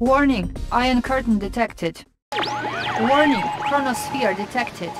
Warning, iron curtain detected. Warning, chronosphere detected.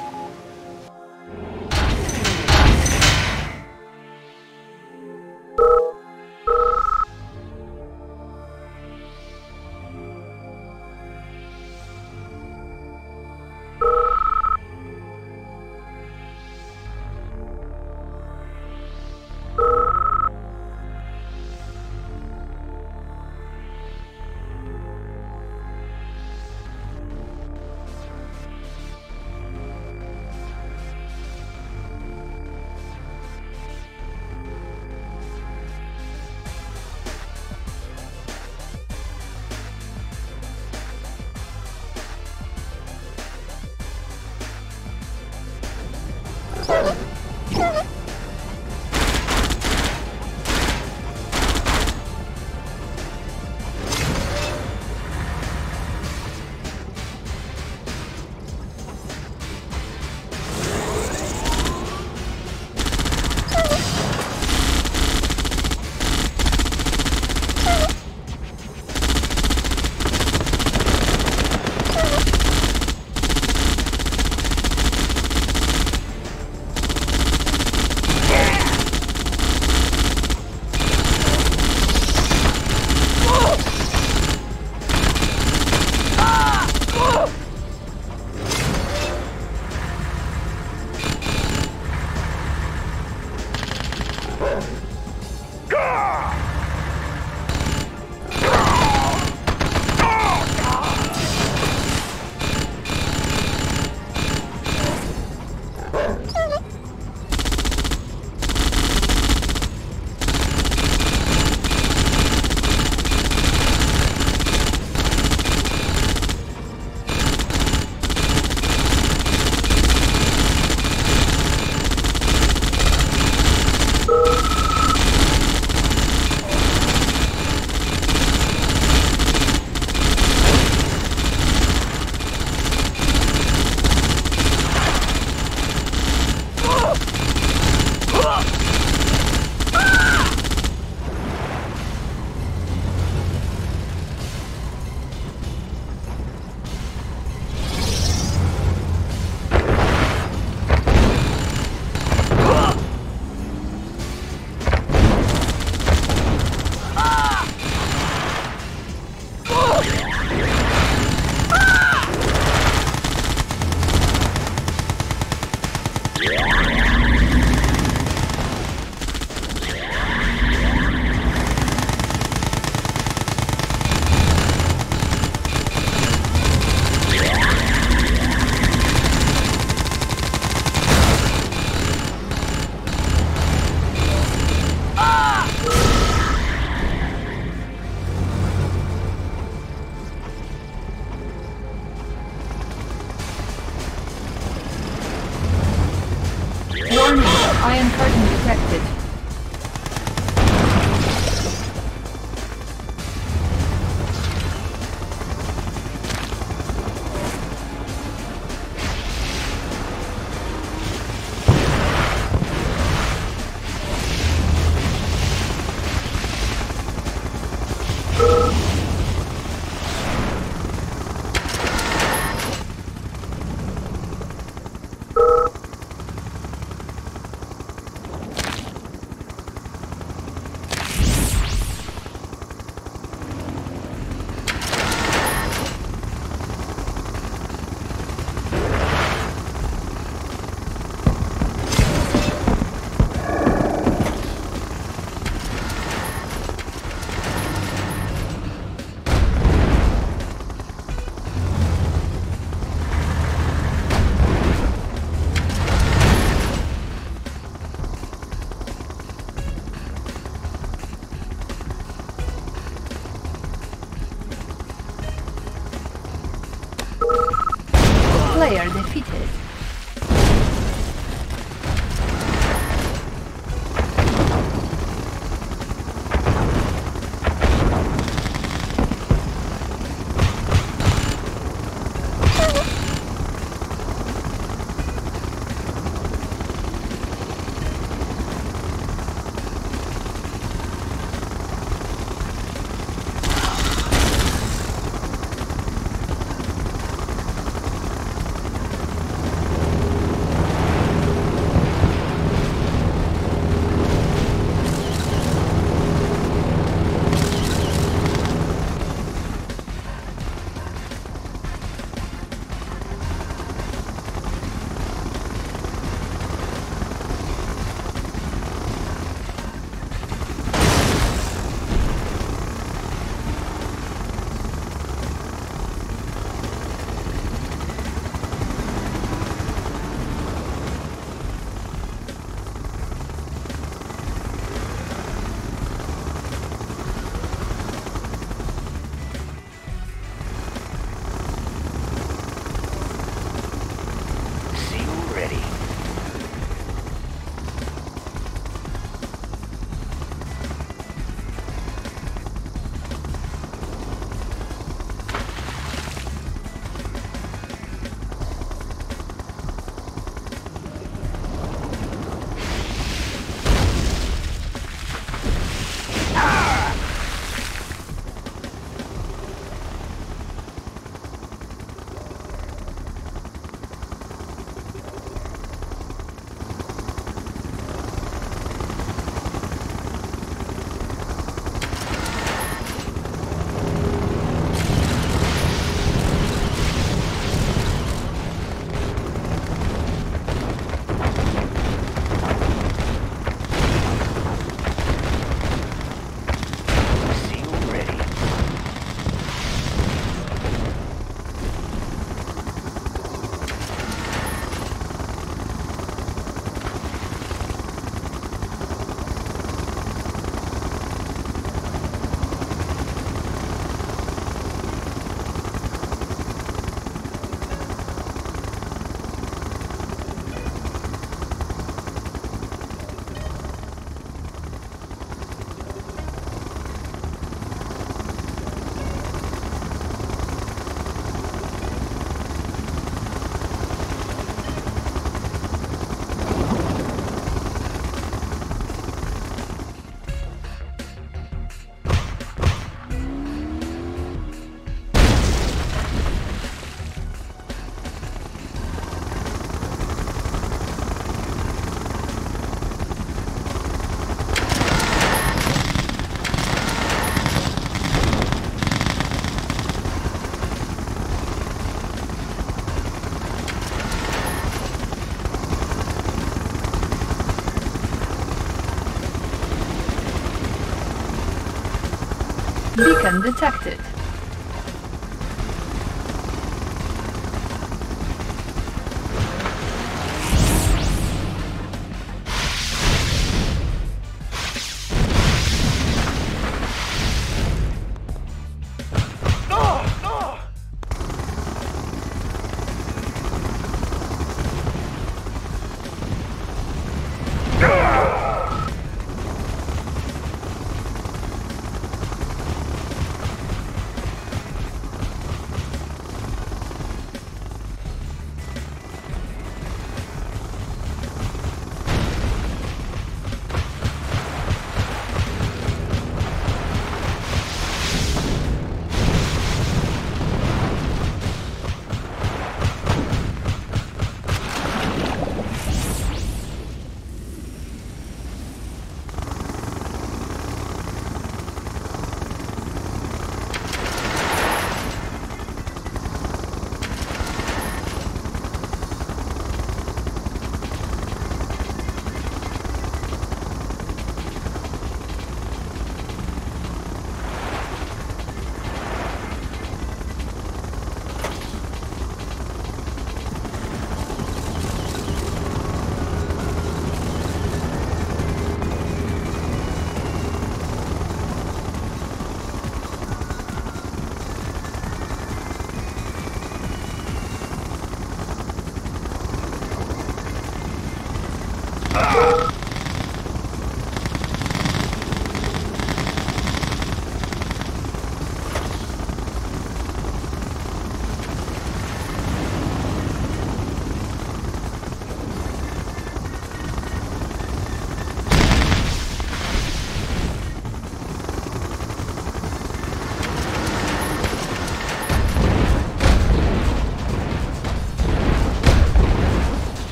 Beacon detected.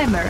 Timer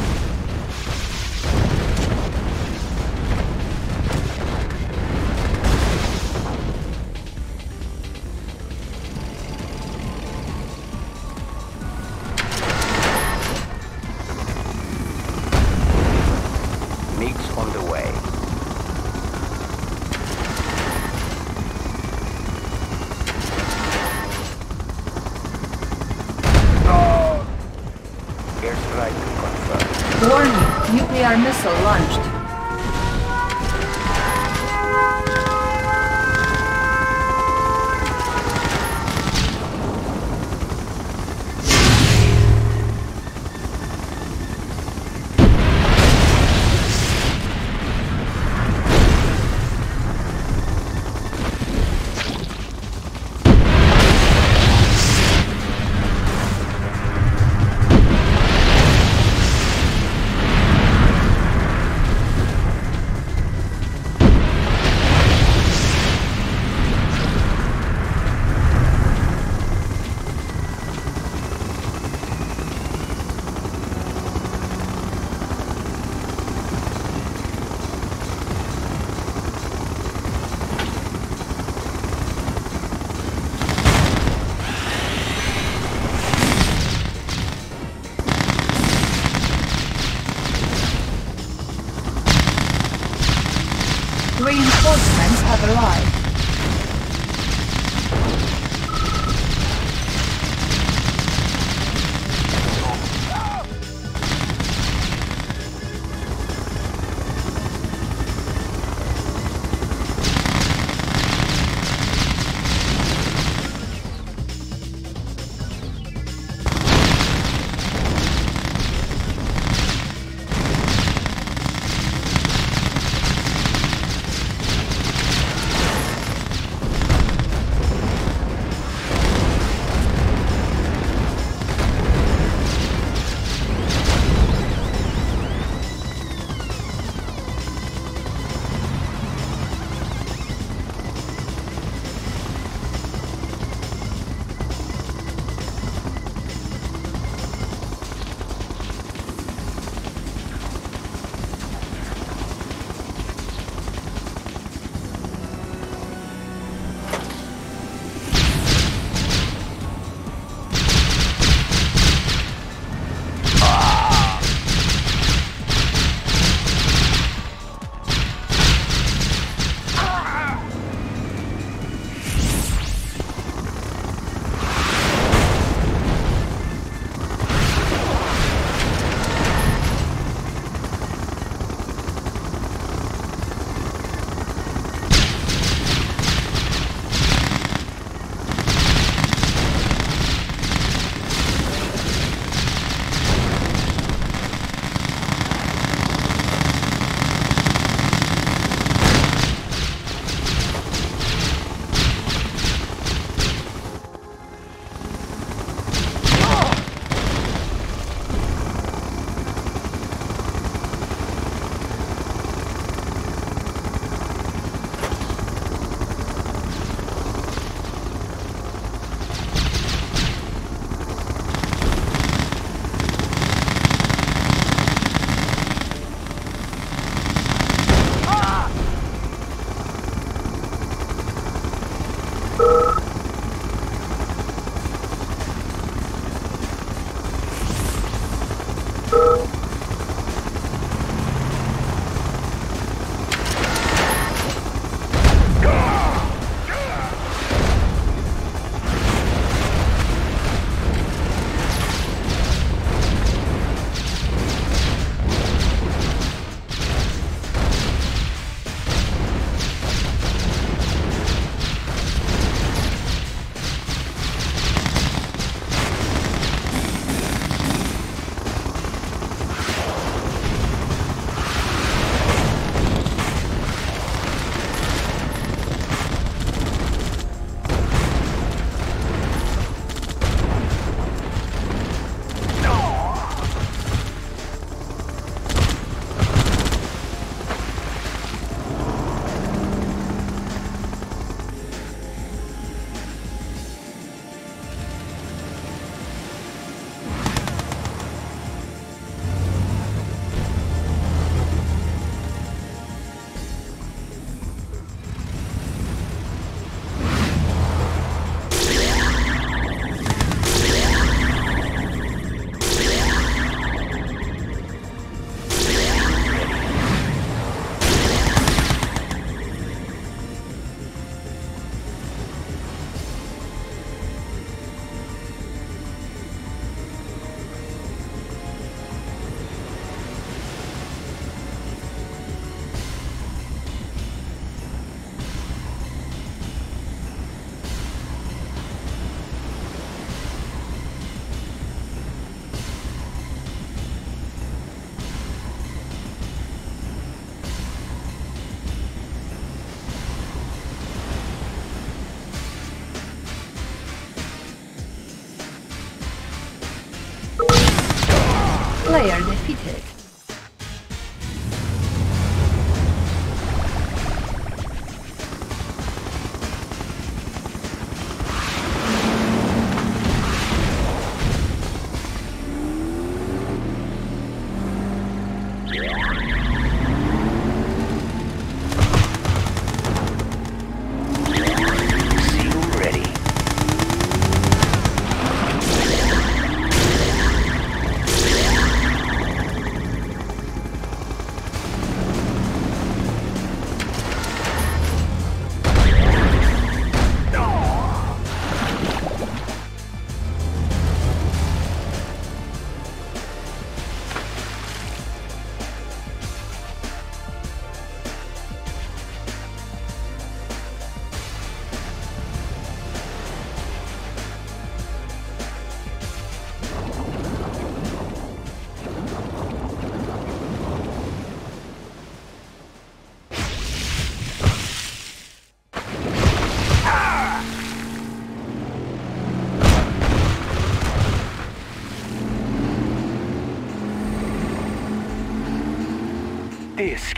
Player defeated.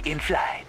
Disc